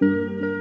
Música